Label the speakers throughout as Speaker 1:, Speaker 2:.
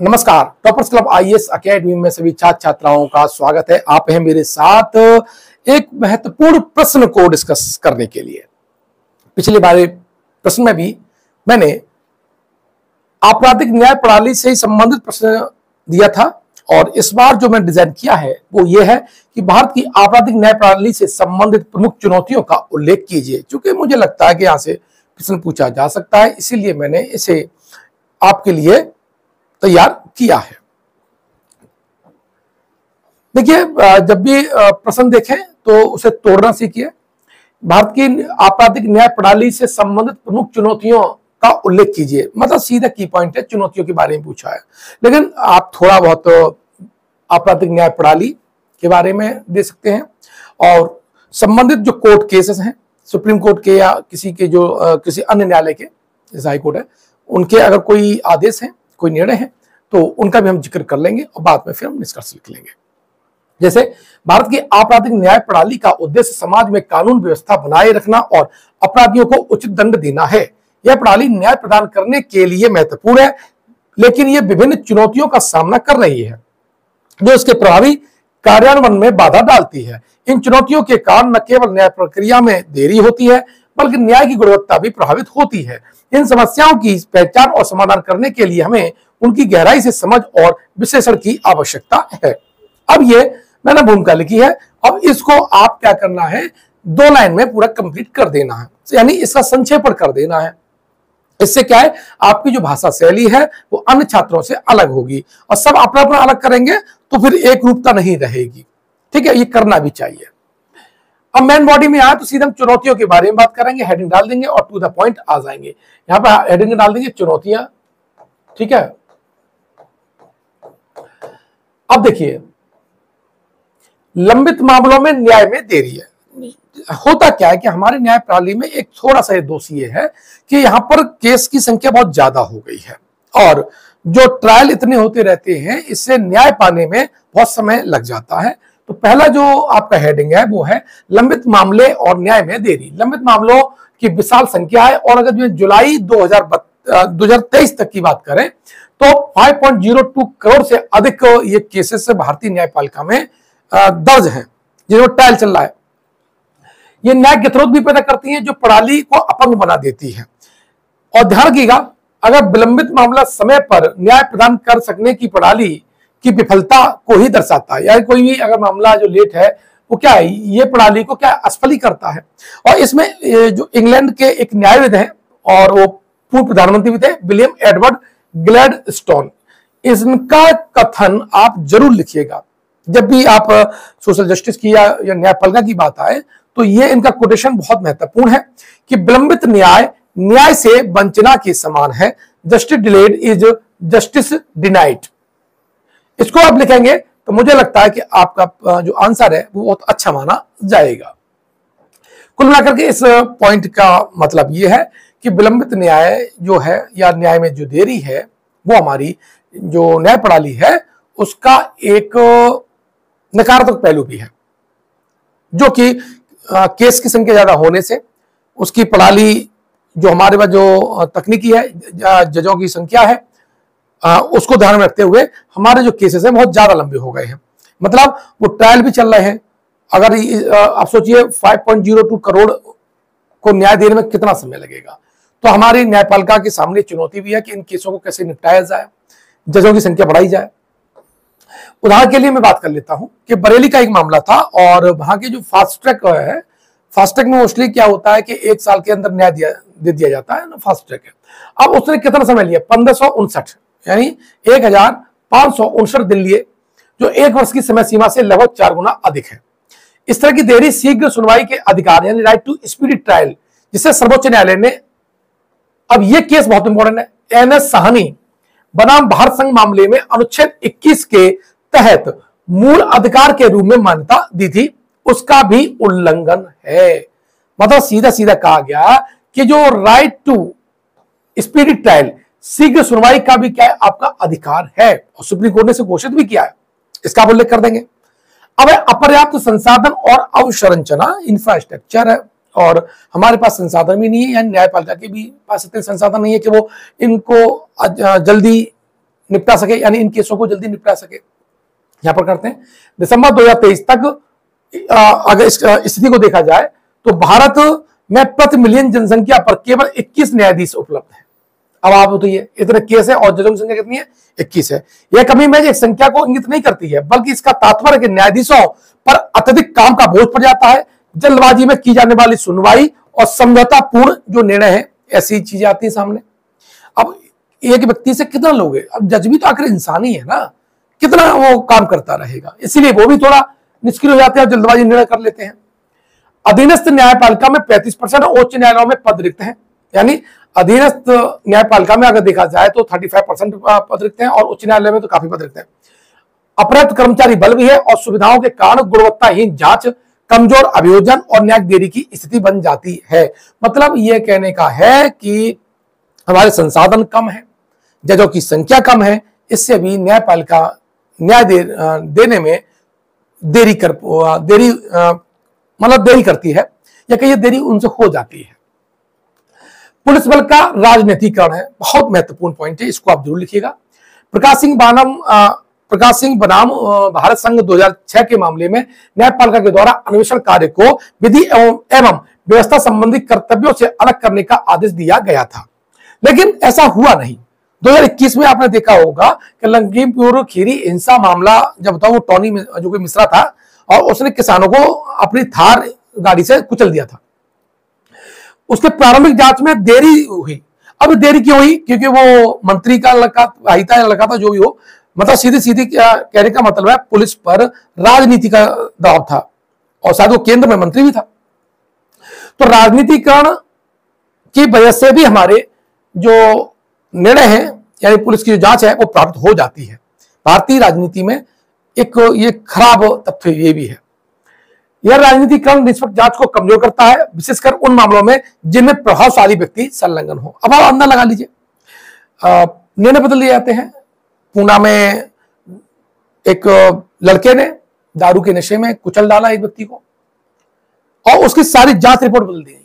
Speaker 1: नमस्कार toppers club IAS academy में सभी छात्र छात्राओं का स्वागत है। आप हैं मेरे साथ एक महत्वपूर्ण प्रश्न को डिस्कस करने के लिए। पिछले बारे प्रश्न में भी मैंने आपराधिक न्याय प्रणाली से संबंधित प्रश्न दिया था और इस बार जो मैंने डिज़ाइन किया है, वो ये है कि भारत की आपराधिक न्याय प्रणाली से संबंधित प्रमुख चुनौतियों का उल्लेख कीजिए, क्योंकि मुझे लगता है कि यहाँ से प्रश्न पूछा जा सकता है, इसीलिए मैंने इसे आपके लिए तैयार किया है। देखिए जब भी प्रश्न देखें तो उसे तोड़ना सीखिए। भारत की आपराधिक न्याय प्रणाली से संबंधित प्रमुख चुनौतियों का उल्लेख कीजिए। मतलब सीधा की पॉइंट है, चुनौतियों के बारे में पूछा है। लेकिन आप थोड़ा बहुत आपराधिक न्याय प्रणाली के बारे में दे सकते हैं। और संबंधित जो कोर्ट केसेस हैं, सुप्रीम कोर्ट के या किसी के जो किसी अन्य न्यायालय के, जैसे हाईकोर्ट है, उनके अगर कोई आदेश है कोई निर्णय है तो उनका भी हम ज़िक्र कर लेंगे और बाद में फिर हम निष्कर्ष लिख लेंगे। जैसे भारत की आपराधिक न्याय प्रणाली का उद्देश्य समाज में कानून व्यवस्था बनाए रखना और अपराधियों को उचित दंड देना है। यह प्रणाली न्याय प्रदान करने के लिए महत्वपूर्ण है, लेकिन यह विभिन्न चुनौतियों का सामना कर रही है, जो इसके प्रभावी कार्यान्वयन में बाधा डालती है। इन चुनौतियों के कारण न केवल न्याय प्रक्रिया में देरी होती है बल्कि न्याय की गुणवत्ता भी प्रभावित होती है। इन समस्याओं की पहचान और समाधान करने के लिए हमें उनकी गहराई से समझ और विश्लेषण की आवश्यकता है। अब ये मैंने भूमिका लिखी है। अब इसको आप क्या करना है? दो लाइन में पूरा कंप्लीट कर देना है। यानी इसका संक्षेपण कर देना है। इससे क्या है? आपकी जो भाषा शैली है, वो अन्य छात्रों से अलग होगी और सब अपना अपना अलग करेंगे तो फिर एक रूपता नहीं रहेगी। ठीक है? ये करना भी चाहिए। अब मेन बॉडी में आए तो सीधे हम चुनौतियों के बारे में बात करेंगे हेडिंग डाल देंगे और टू द पॉइंट आ जाएँगे। यहाँ पर हेडिंग डाल देंगे चुनौतियाँ। ठीक है? अब देखिए, लंबित मामलों में न्याय में देरी है। होता क्या है कि हमारे न्याय प्रणाली में एक थोड़ा सा दोष ये है कि यहाँ पर केस की संख्या बहुत ज़्यादा हो गई है और जो ट्रायल इतने होते रहते हैं, इससे न्याय पाने में बहुत समय लग जाता है। तो पहला जो आपका हेडिंग है, वो है लंबित मामले और न्याय में देरी। लंबित मामलों की विशाल संख्या है और अगर जुलाई 2000 2023 तक की बात करें तो 5.02 करोड़ से अधिक ये केसेस भारतीय न्यायपालिका में दर्ज हैं। जिनमें ट्रायल चल रहा है, ये न्याय गतिरोध भी पैदा करती है, जो प्रणाली को अपंग बना देती है। और ध्यान रखिएगा, अगर विलंबित मामला समय पर न्याय प्रदान कर सकने की प्रणाली की विफलता को ही दर्शाता है। या कोई भी अगर मामला जो लेट है वो क्या है ये प्रणाली को क्या असफली करता है? और इसमें जो इंग्लैंड के एक न्यायविद हैं और वो पूर्व प्रधानमंत्री भी थे विलियम एडवर्ड ग्लैड इनका कथन आप ज़रूर लिखिएगा। जब भी आप सोशल जस्टिस की या, या न्यायपालिका की बात आए तो ये इनका कोटेशन बहुत महत्वपूर्ण है कि विलंबित न्याय न्याय से वंचना के समान है। Justice delayed is justice denied. इसको आप लिखेंगे तो मुझे लगता है कि आपका जो आंसर है वो बहुत अच्छा माना जाएगा। कुल मिलाकर के इस पॉइंट का मतलब ये है कि विलंबित न्याय जो है या न्याय में जो देरी है, वो हमारी जो न्याय प्रणाली है, उसका एक नकारात्मक पहलू भी है। जो कि केस की संख्या ज़्यादा होने से उसकी प्रणाली जो हमारे पास जो तकनीकी है जजों की संख्या है उसको ध्यान में रखते हुए हमारे जो केसेस हैं, बहुत ज़्यादा लंबे हो गए हैं। मतलब वो ट्रायल भी चल रहे हैं। अगर आप सोचिए 5.02 करोड़ को न्याय देने में कितना समय लगेगा? तो हमारी न्यायपालिका के सामने चुनौती भी है कि इन केसों को कैसे निपटाया जाए, जजों की संख्या बढ़ाई जाए। उदाहरण के लिए मैं बात कर लेता हूँ कि बरेली का एक मामला था और वहाँ के जो फास्ट ट्रैक है फास्ट ट्रैक में मोस्टली क्या होता है कि एक साल के अंदर न्याय दिया, दे दिया जाता है फास्ट ट्रैक है। अब उसने कितना समय लिया? पंद्रह यानी एक हज़ार पाँच सौ उनसठ दिन लिए, जो एक वर्ष की समय सीमा से लगभग चार गुना अधिक है। इस तरह की देरी शीघ्र सुनवाई के अधिकार, यानी राइट टू स्पीड ट्रायल जिसे सर्वोच्च न्यायालय ने अब यह केस बहुत इंपॉर्टेंट है। एन एस साहनी बनाम भारत संघ मामले में अनुच्छेद 21 के तहत मूल अधिकार के रूप में मान्यता दी थी। उसका भी उल्लंघन है। मतलब सीधा सीधा कहा गया कि जो राइट टू स्पीडी ट्रायल शीघ्र सुनवाई का भी क्या है आपका अधिकार है? और सुप्रीम कोर्ट ने इसे घोषित भी किया है। इसका आप उल्लेख कर देंगे। अब अपर्याप्त संसाधन और अवसंरचना इंफ्रास्ट्रक्चर है, और हमारे पास संसाधन भी नहीं है, यानी न्यायपालिका के भी पास इतने संसाधन नहीं है कि वो इनको जल्दी निपटा सके, यानी इन केसों को जल्दी निपटा सके। यहाँ पर करते हैं। दिसंबर 2023 तक अगर इस स्थिति को देखा जाए तो भारत में प्रति मिलियन जनसंख्या पर केवल 21 न्यायाधीश उपलब्ध है। अब आप बताइए, इतने केस है और जजों की संख्या कितनी है? 21 है। यह कमी में एक संख्या को इंगित नहीं करती है, बल्कि इसका तात्पर्य कि न्यायाधीशों पर अत्यधिक काम का बोझ पड़ जाता है, जल्दबाजी में की जाने वाली सुनवाई और समझौतापूर्ण जो निर्णय है, ऐसी चीज़ें आती है सामने। अब एक व्यक्ति से कितना लोगे? अब जज भी तो आखिर इंसान ही है ना। कितना वो काम करता रहेगा? इसीलिए वो भी थोड़ा निष्क्रिय हो जाते हैं जल्दबाजी निर्णय कर लेते हैं। अधीनस्थ न्यायपालिका में पैंतीस परसेंट उच्च न्यायालयों में पद रिक्त है। यानी अधीनस्थ न्यायपालिका में अगर देखा जाए तो थर्टी फाइव परसेंट पद रिक्त हैं और उच्च न्यायालय में तो काफ़ी पद रिक्त हैं। अपर्याप्त कर्मचारी बल भी है और सुविधाओं के कारण गुणवत्ताहीन जाँच कमज़ोर अभियोजन और न्याय देरी की स्थिति बन जाती है। मतलब यह कहने का है कि हमारे संसाधन कम है जजों की संख्या कम है इससे भी न्यायपालिका न्याय दे, देने में देरी कर देरी मतलब देरी करती है या कहीं देरी उनसे हो जाती है। पुलिस बल का राजनीतिकरण है। बहुत महत्वपूर्ण पॉइंट है, इसको आप ज़रूर लिखिएगा। प्रकाश सिंह बानम प्रकाश सिंह बनाम भारत संघ 2006 के मामले में न्यायपालिका के द्वारा अन्वेषण कार्य को विधि एवं व्यवस्था संबंधी कर्तव्यों से अलग करने का आदेश दिया गया था। लेकिन ऐसा हुआ नहीं। 2021 में आपने देखा होगा कि लंकीमपुर खीरी हिंसा मामला, जब था वो टॉनी जो कि मिश्रा था, और उसने किसानों को अपनी थार गाड़ी से कुचल दिया था। उसके प्रारंभिक जाँच में देरी हुई। अब देरी क्यों हुई? क्योंकि वो मंत्री का लड़का, भाई था लड़का था, जो भी हो मतलब सीधी सीधी कहने का मतलब है, पुलिस पर राजनीति का दबाव था। और शायद वो केंद्र में मंत्री भी था। तो राजनीतिकरण की वजह से भी हमारे जो निर्णय है, यानी पुलिस की जो जाँच है, वो प्राप्त हो जाती है। भारतीय राजनीति में एक ये खराब तथ्य ये भी है। यह राजनीतिकरण निष्पक्ष जाँच को कमज़ोर करता है, विशेषकर उन मामलों में जिनमें प्रभावशाली व्यक्ति संलग्न हो। अब आप अंदर लगा लीजिए। निर्णय बदल दिए जाते हैं। पूना में एक लड़के ने दारू के नशे में कुचल डाला एक व्यक्ति को और उसकी सारी जाँच रिपोर्ट बदल दी गई।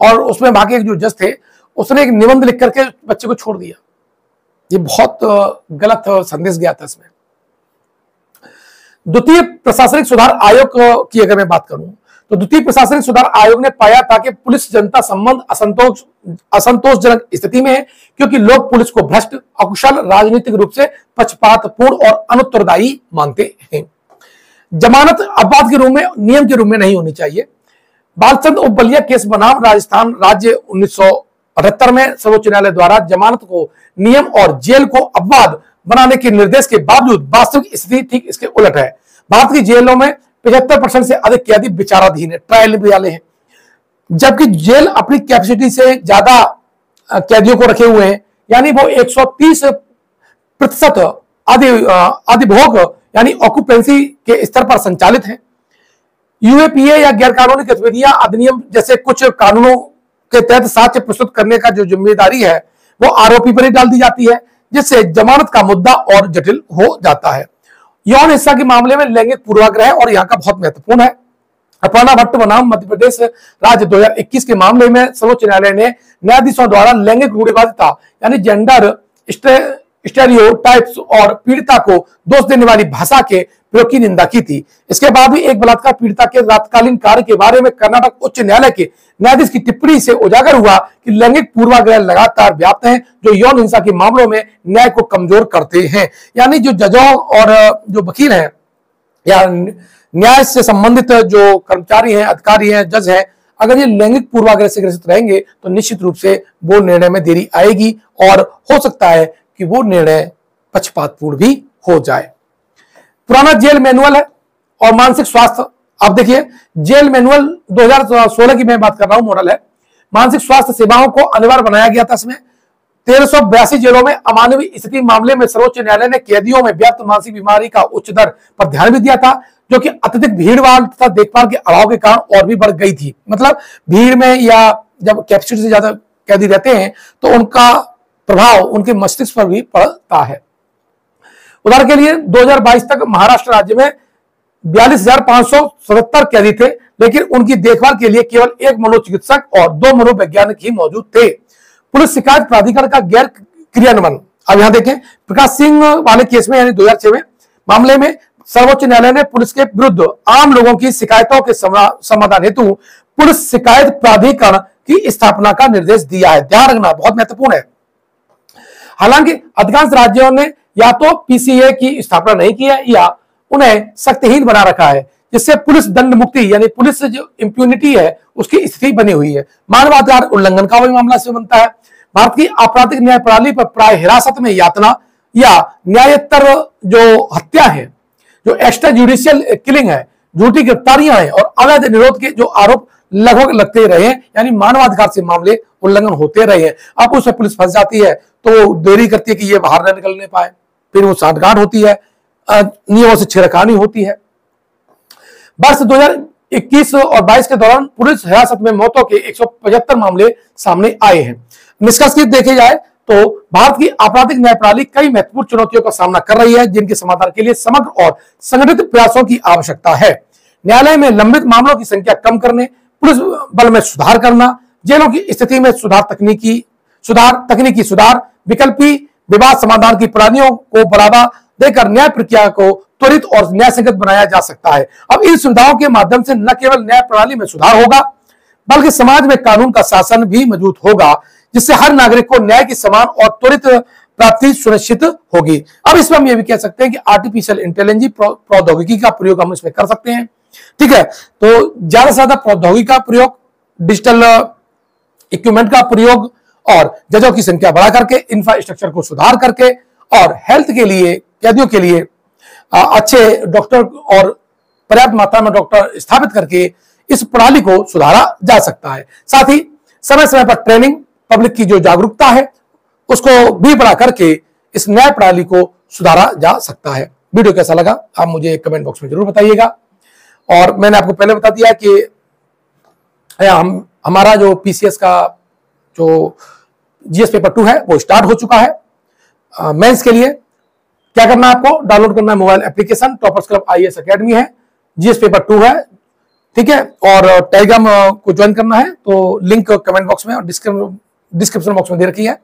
Speaker 1: और उसमें बाकी एक जो जज थे, उसने एक निबंध लिख करके बच्चे को छोड़ दिया। ये बहुत गलत संदेश गया था इसमें। द्वितीय प्रशासनिक सुधार आयोग की अगर मैं बात करूँ तो द्वितीय प्रशासनिक सुधार आयोग ने पाया था कि पुलिस जनता संबंध असंतोष, असंतोषजनक स्थिति में है, क्योंकि लोग पुलिस को भ्रष्ट, अकुशल, राजनीतिक रूप से पक्षपातपूर्ण और अनुत्तरदायी मानते हैं। जमानत अपवाद के रूप में, नियम के रूप में नहीं होनी चाहिए। बालचंद उपबलिया केस बनाम राजस्थान राज्य उन्नीस सौ अठहत्तर में सर्वोच्च न्यायालय द्वारा जमानत को, नियम और जेल को अपवाद बनाने के निर्देश के बावजूद वास्तविक स्थिति ठीक इसके उलट है। भारत की जेलों में पचहत्तर परसेंट से अधिक कैदी विचाराधीन है ट्रायल भी वाले हैं। जबकि जेल अपनी कैपेसिटी से ज़्यादा कैदियों को रखे हुए हैं, यानी वो 130 प्रतिशत अधिभोग, यानी ऑक्यूपेंसी के स्तर पर संचालित है। यूएपीए या गैर कानूनी गतिविधियाँ अधिनियम जैसे कुछ कानूनों के तहत साक्ष्य प्रस्तुत करने का जो ज़िम्मेदारी है, वो आरोपी पर ही डाल दी जाती है। जिससे जमानत का मुद्दा और जटिल हो जाता है। यौन हिस्सा के मामले में लैंगिक पूर्वाग्रह और यहाँ का बहुत महत्वपूर्ण है। अपर्णा भट्ट बनाम मध्य प्रदेश राज्य 2021 के मामले में सर्वोच्च न्यायालय ने न्यायाधीशों द्वारा लैंगिक रूढ़िवादिता यानी जेंडर स्टेरियोटाइप्स और पीड़िता को दोष देने वाली भाषा के प्रयोग की निंदा की थी। इसके बाद भी एक बलात्कार पीड़िता के रातकालीन कार्य के बारे में कर्नाटक उच्च न्यायालय के न्यायाधीश की टिप्पणी से उजागर हुआ कि लैंगिक पूर्वाग्रह लगातार व्याप्त हैं, जो यौन हिंसा के मामलों में न्याय को कमज़ोर करते हैं। यानी जो जजों और, जो वकील हैं, या न्याय से संबंधित जो कर्मचारी हैं, अधिकारी हैं, जज हैं, अगर ये लैंगिक पूर्वाग्रह से ग्रसित रहेंगे तो निश्चित रूप से वो निर्णय में देरी आएगी और हो सकता है कि वो निर्णय पक्षपातपूर्ण भी हो जाए। पुराना जेल मैनुअल है और मानसिक स्वास्थ्य अब देखिए, जेल मैनुअल 2016 की मैं बात कर रहा हूँ, मॉडल है। मानसिक स्वास्थ्य सेवाओं को अनिवार्य बनाया गया था इसमें। तेरह जेलों में अमानवीय स्थिति मामले में सर्वोच्च न्यायालय ने कैदियों में व्याप्त मानसिक बीमारी का उच्च दर पर ध्यान भी दिया था, जो कि अत्यधिक भीड़ भाड़ तथा देखभाल के अभाव के कारण और भी बढ़ गई थी। मतलब भीड़ में या जब कैप्सिटी से ज़्यादा कैदी रहते हैं तो उनका प्रभाव उनके मस्तिष्क पर भी पड़ता है। उदाहरण के लिए 2022 तक महाराष्ट्र राज्य में बयालीस कैदी थे, लेकिन उनकी देखभाल के लिए केवल एक मनोचिकित्सक और दो मनोवैज्ञानिक ही मौजूद थे। पुलिस शिकायत प्राधिकरण का गैर क्रियान्वयन। अब यहाँ देखें, प्रकाश सिंह वाले केस में, यानी दो हज़ार छह में, मामले में सर्वोच्च न्यायालय ने पुलिस के विरुद्ध आम लोगों की शिकायतों के समाधान हेतु पुलिस शिकायत प्राधिकरण की स्थापना का निर्देश दिया है। ध्यान रखना, बहुत महत्वपूर्ण है। हालाँकि अधिकांश राज्यों ने या तो पीसीए की स्थापना नहीं की है या उन्हें सख्तहीन बना रखा है, जिससे पुलिस दंड मुक्ति यानी पुलिस जो इम्प्यूनिटी है, उसकी स्थिति बनी हुई है। मानवाधिकार उल्लंघन का भी मामला से बनता है। भारत की आपराधिक न्याय प्रणाली पर प्राय हिरासत में यातना या न्यायोत्तर जो हत्या है, जो एक्स्ट्रा जुडिशियल किलिंग है, झूठी गिरफ्तारियाँ हैं और अवैध निरोध के जो आरोप लगभग लगते रहे हैं। यानी मानवाधिकार से मामले उल्लंघन होते रहे हैं। अब उसमें पुलिस फंस जाती है तो देरी करती है कि ये बाहर न निकलने पाए। फिर वो सांठगांठ होती है नियमों से छिड़कानी होती है। वर्ष 2021 और 22 के दौरान पुलिस हिरासत में मौतों के 175 मामले सामने आए हैं। निष्कर्ष की देखे जाए तो भारत की आपराधिक न्याय प्रणाली कई महत्वपूर्ण चुनौतियों का सामना कर रही है, जिनके समाधान के लिए समग्र और संगठित प्रयासों की आवश्यकता है। न्यायालय में लंबित मामलों की संख्या कम करने पुलिस बल में सुधार करना, जेलों की स्थिति में सुधार तकनीकी सुधार तकनीकी सुधार, विकल्पी विवाद समाधान की प्रणालियों को बढ़ावा देकर न्याय प्रक्रिया को त्वरित और न्याय संगत बनाया जा सकता है। अब इन सुविधाओं के माध्यम से न केवल न्याय प्रणाली में सुधार होगा, बल्कि समाज में कानून का शासन भी मज़बूत होगा, जिससे हर नागरिक को न्याय की समान और त्वरित प्राप्ति सुनिश्चित होगी। अब इसमें हम ये भी कह सकते हैं कि आर्टिफिशियल इंटेलिजेंस प्रौद्योगिकी का प्रयोग हम इसमें कर सकते हैं। ठीक है? तो ज़्यादा से ज़्यादा प्रौद्योगिकी का प्रयोग, डिजिटल इक्विपमेंट का प्रयोग और जजों की संख्या बढ़ा करके इंफ्रास्ट्रक्चर को सुधार करके और हेल्थ के लिए, कैदियों के लिए अच्छे डॉक्टर और पर्याप्त मात्रा में डॉक्टर स्थापित करके इस प्रणाली को सुधारा जा सकता है। साथ ही समय समय पर ट्रेनिंग पब्लिक की जो जागरूकता है, उसको भी बढ़ा करके इस नया प्रणाली को सुधारा जा सकता है। वीडियो कैसा लगा, आप मुझे कमेंट बॉक्स में ज़रूर बताइएगा। और मैंने आपको पहले बता दिया कि हम, हमारा जो पीसीएस का जो जीएस पेपर टू है, वो स्टार्ट हो चुका है। मेंस के लिए क्या करना है आपको? डाउनलोड करना है mobile application toppers club I S academy है जीएस पेपर टू है, ठीक है? और टेलीग्राम को ज्वाइन करना है तो लिंक कमेंट बॉक्स में और डिस्क्रिप्शन बॉक्स में दे रखी है।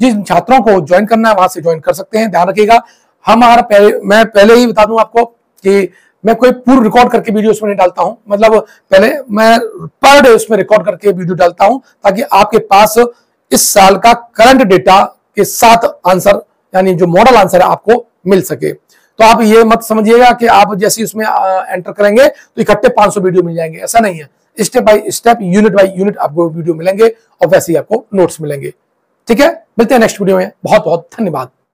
Speaker 1: जिन छात्रों को ज्वाइन करना है, वहाँ से ज्वाइन कर सकते हैं। ध्यान रखिएगा हमारा पहले, मैं पहले ही बता दूँ आपको कि मैं कोई पूर्व रिकॉर्ड करके वीडियो उसमें नहीं डालता हूँ। मतलब पहले मैं पर डे उसमें रिकॉर्ड करके वीडियो डालता हूँ, ताकि आपके पास इस साल का करंट डेटा के साथ आंसर यानी जो मॉडल आंसर है, आपको मिल सके। तो आप ये मत समझिएगा कि आप जैसे उसमें एंटर करेंगे तो इकट्ठे 500 वीडियो मिल जाएँगे। ऐसा नहीं है। Step by step unit by unit आपको वीडियो मिलेंगे, और वैसे ही आपको नोट्स मिलेंगे। ठीक है? मिलते हैं नेक्स्ट वीडियो में। बहुत बहुत धन्यवाद।